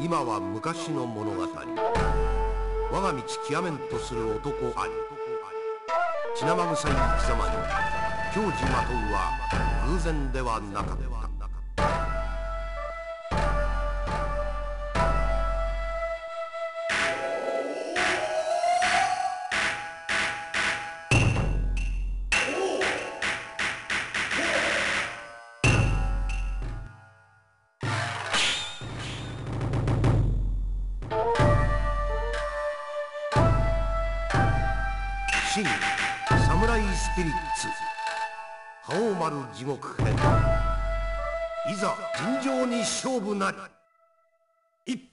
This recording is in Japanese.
今は昔の物語。我が道極めんとする男あり血生臭い生き様に矜持まとうは偶然ではなかった。新サムライスピリッツ。覇王丸地獄編。いざ尋常に勝負なり。一本